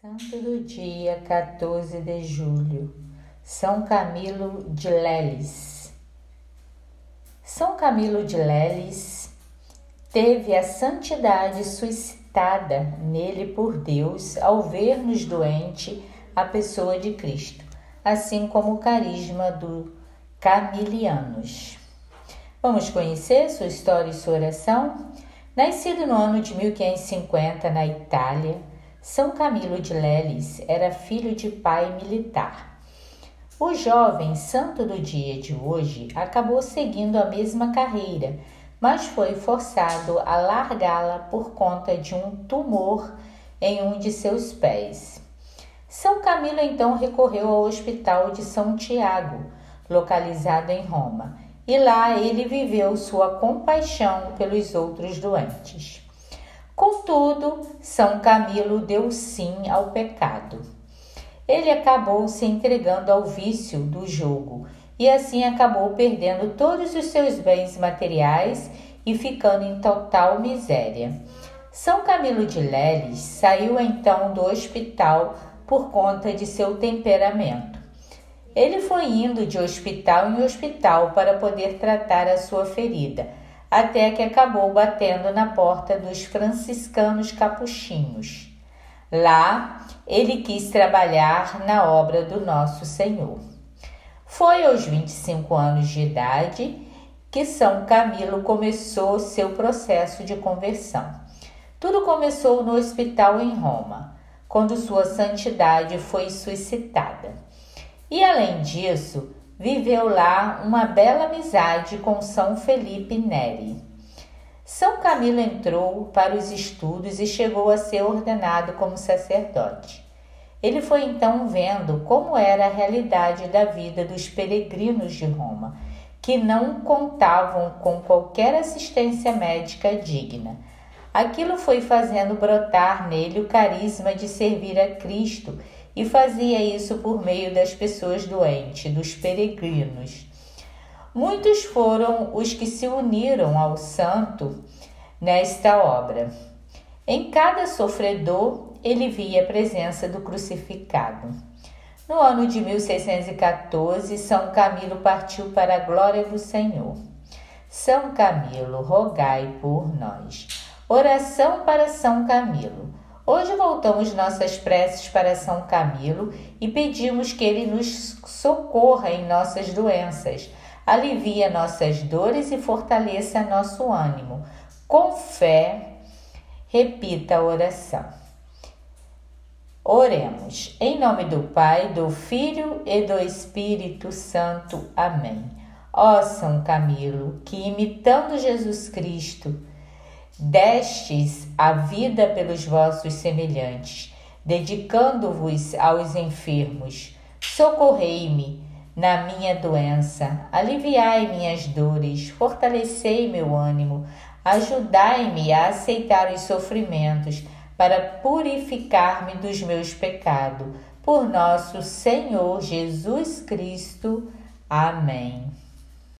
Santo do dia 14 de julho, São Camilo de Leles. São Camilo de Leles teve a santidade suscitada nele por Deus ao ver nos doente a pessoa de Cristo, assim como o carisma do Camilianos. Vamos conhecer sua história e sua oração? Nascido no ano de 1550 na Itália, são Camilo de Leles era filho de pai militar. O jovem santo do dia de hoje acabou seguindo a mesma carreira, mas foi forçado a largá-la por conta de um tumor em um de seus pés. São Camilo então recorreu ao Hospital de São Tiago, localizado em Roma, e lá ele viveu sua compaixão pelos outros doentes. Contudo, São Camilo deu sim ao pecado. Ele acabou se entregando ao vício do jogo e assim acabou perdendo todos os seus bens materiais e ficando em total miséria. São Camilo de Leles saiu então do hospital por conta de seu temperamento. Ele foi indo de hospital em hospital para poder tratar a sua ferida até que acabou batendo na porta dos franciscanos capuchinhos. Lá, ele quis trabalhar na obra do Nosso Senhor. Foi aos 25 anos de idade que São Camilo começou seu processo de conversão. Tudo começou no hospital em Roma, quando sua santidade foi suscitada. E além disso, viveu lá uma bela amizade com São Felipe Neri. São Camilo entrou para os estudos e chegou a ser ordenado como sacerdote. Ele foi então vendo como era a realidade da vida dos peregrinos de Roma, que não contavam com qualquer assistência médica digna. Aquilo foi fazendo brotar nele o carisma de servir a Cristo e fazia isso por meio das pessoas doentes, dos peregrinos. Muitos foram os que se uniram ao santo nesta obra. Em cada sofredor, ele via a presença do crucificado. No ano de 1614, São Camilo partiu para a glória do Senhor. São Camilo, rogai por nós. Oração para São Camilo. Hoje voltamos nossas preces para São Camilo e pedimos que ele nos socorra em nossas doenças, alivie nossas dores e fortaleça nosso ânimo. Com fé, repita a oração. Oremos. Em nome do Pai, do Filho e do Espírito Santo. Amém. Ó São Camilo, que imitando Jesus Cristo, Destes a vida pelos vossos semelhantes, dedicando-vos aos enfermos. Socorrei-me na minha doença, aliviai minhas dores, fortalecei meu ânimo, ajudai-me a aceitar os sofrimentos, para purificar-me dos meus pecados. Por nosso Senhor Jesus Cristo. Amém.